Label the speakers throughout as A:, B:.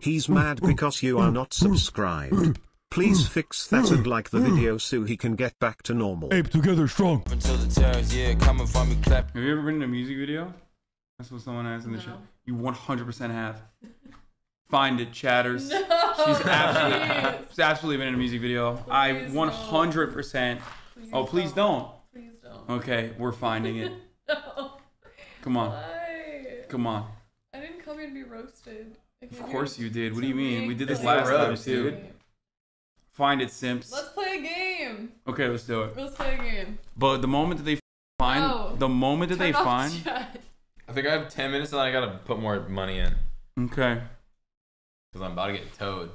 A: He's mad because you are not subscribed. Please fix that and like the video so he can get back to normal.
B: Ape together strong.
C: Until the terrors, yeah, coming from me, clap.
D: Have you ever been in a music video? That's what someone asked in the
E: No.
D: chat. You 100% have. Find it, chatters.
E: No,
D: She's absolutely, she's absolutely been in a music video. I 100%. Oh, please don't.
E: Please don't.
D: Okay, we're finding it.
E: No.
D: Come on,
E: Why?
D: come on.
E: I didn't come here to be roasted. I
D: Of course you did. What do you mean? We did this last
E: video.
D: time too. Find it, simps.
E: Let's play a game.
D: Okay, let's do it.
E: Let's play a game.
D: But the moment that they find,
E: No.
D: the moment that they
E: off
D: find,
E: chat.
F: I think I have 10 minutes and then I gotta put more money in.
D: okay.
F: Because I'm about to get towed.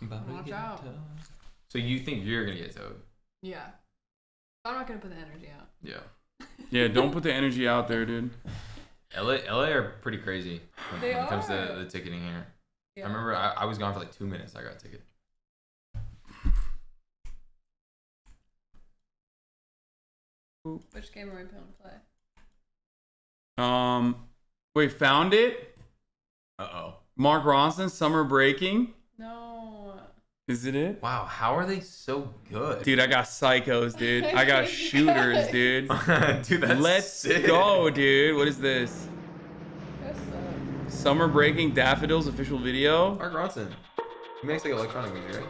F: I'm about to
E: Watch
F: get
E: out.
F: towed. So you think you're gonna get towed?
E: Yeah. I'm not gonna put the energy out.
F: Yeah.
D: Yeah, don't put the energy out there, dude.
F: LA, LA are pretty crazy when,
E: They
F: when it comes
E: are.
F: to the ticketing here.
E: Yeah.
F: I remember I, I was gone for like two minutes. I got a ticket.
E: Which game are we going to play?
D: Um, we found it.
F: Uh oh.
D: Mark Ronson, Summer Breaking.
E: No.
D: Is it it?
F: Wow, how are they so good?
D: Dude, I got psychos, dude. I got shooters, dude.
F: Dude, that's
D: Let's
F: sick.
D: go, dude. What is this?
E: Guess so.
D: Summer Breaking Daffodils official video.
F: Mark Ronson. He makes like electronic music, right?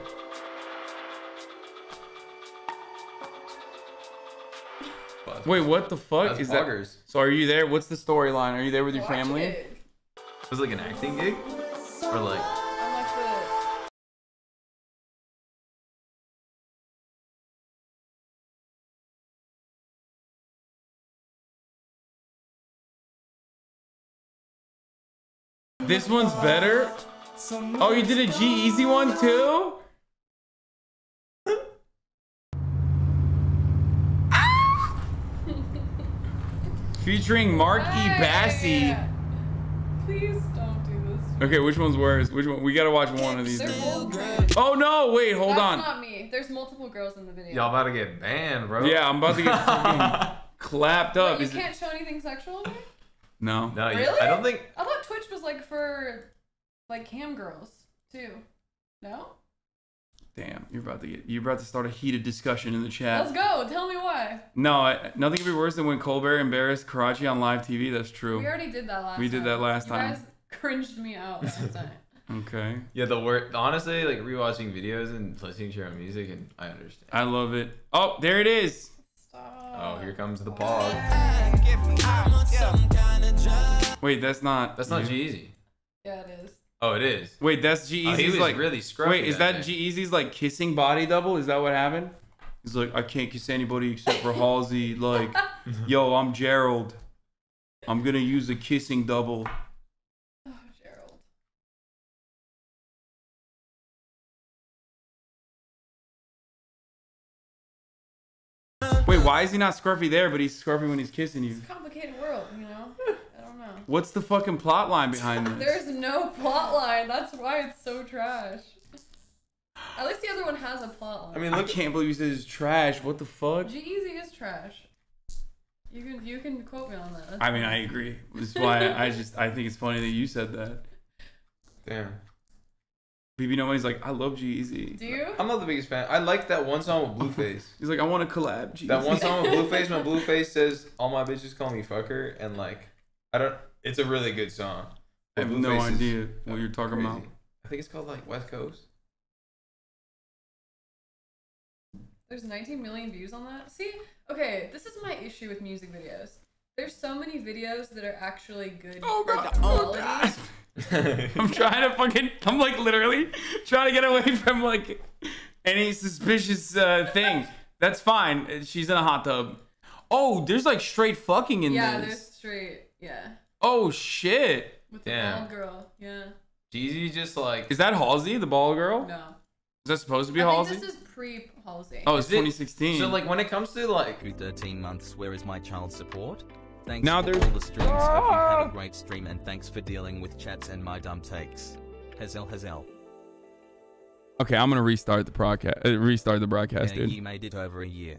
F: Buzz.
D: Wait, what the fuck
F: That's
D: is
F: Buggers.
D: that? So are you there? What's the storyline? Are you there with your
E: Watch
D: family?
E: it.
F: Was it like an acting gig? Or like
D: This one's better. Oh, you did a G-Eazy one too? Featuring Mark E. Bassey.
E: Please don't do this.
D: Okay, which one's worse? Which one? We gotta watch one of these.
E: They're
D: dude.
E: both great.
D: Oh no! Wait, hold
E: That's
D: on.
E: not me. There's multiple girls in the video.
F: y'all about to get banned, bro.
D: Yeah, I'm about to get fucking clapped
E: Wait,
D: up.
E: you
D: Is
E: can't show anything sexual in?
D: No.
F: No,
E: Really?
F: I don't think
E: I thought Twitch was like for like cam girls too. No?
D: Damn, you're about to get. You're about to start a heated discussion in the chat.
E: Let's go. Tell me why.
D: No, I, nothing could be worse than when Colbert embarrassed Krotchy on live TV. That's true.
E: We already did that last time.
D: We
E: time.
D: did that last
E: you
D: time.
E: guys cringed me out last time.
D: Okay.
F: Yeah, the word honestly, like rewatching videos and listening to your own music, and I understand.
D: I love it. Oh, there it is.
E: Stop.
F: Oh, here comes the pog.
D: Wait, that's not.
F: That's not
D: you.
F: G-Eazy.
E: Yeah, it is.
F: Oh, it is.
D: Wait, that's G
F: Oh, he
D: Eazy's
F: was
D: like.
F: really scruffy
D: wait, is
F: that
D: that
F: day.
D: G Eazy's like kissing body double? Is that what happened? He's like, I can't kiss anybody except for Halsey. Like, yo, I'm Gerald. I'm gonna use a kissing double.
E: Oh, Gerald.
D: Wait, why is he not scruffy there, but he's scruffy when he's kissing you?
E: It's a complicated world, you know? I don't know.
D: What's the fucking plot line behind this?
E: There's no plot line. That's why it's so trash. At least the other one has a plot line.
F: I mean,
D: I
F: look.
D: can't believe you said it's trash. What the fuck?
E: G-Eazy is trash. You can you can quote me on that.
D: I mean, I agree. That's why I just I think it's funny that you said that.
F: Damn.
D: BB Nobody's like, I love G-Eazy.
E: Do you?
F: I'm not the biggest fan. I like that one song with Blueface.
D: He's like, I want to collab. G
F: that one song with Blueface when Blueface says, "All my bitches call me fucker," and like, I don't. It's a really good song.
D: I have
F: But
D: no
F: Blueface
D: idea what you're talking
F: crazy.
D: about.
F: I think it's called like West Coast.
E: There's 19 million views on that. See, okay, this is my issue with music videos. There's so many videos that are actually good.
D: Oh god.
E: quality.
D: I'm trying to fucking. I'm like literally trying to get away from like any suspicious uh, thing. That's fine. She's in a hot tub. Oh, there's like straight fucking in
E: yeah, there's straight. Yeah,
D: Oh shit.
E: with the
F: Damn.
E: bald girl. Yeah.
F: Jeezy just like
D: Is that Halsey, the ball girl?
E: No.
D: Is that supposed to be
E: I
D: Halsey?
E: think this is pre Halsey.
D: oh, it's
F: Is it-
D: 2016.
F: so like when it comes to like
G: Through 13 months, where is my child support? Thanks
D: Now
G: for
D: there's-
G: all the streams. Hope you
D: Ah!
G: have a great stream and thanks for dealing with chats and my dumb takes. Hazel Hazel.
D: okay, I'm gonna restart the broadcast. Uh, restart the broadcast,
G: Yeah,
D: dude.
G: you made it over a year.